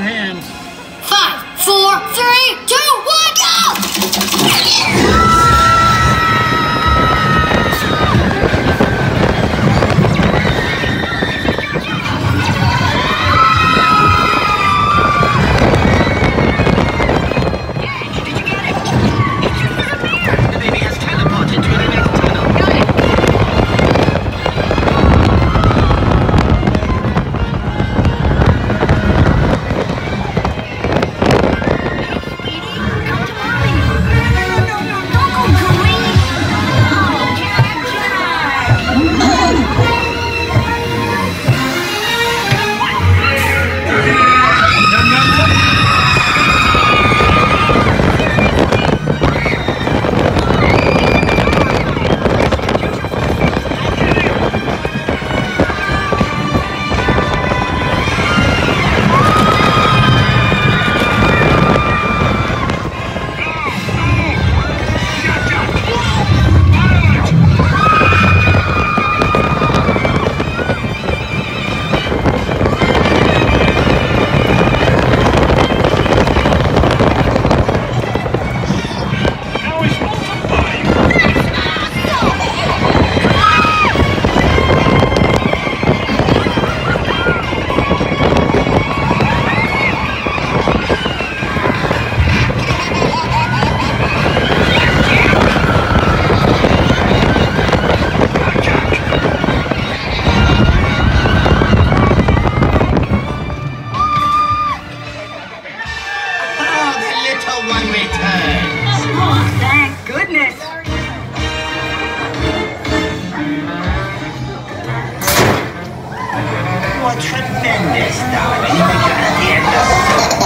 hands. Five, four, three, two, one returns. Oh, thank goodness. What tremendous, darling. At the end of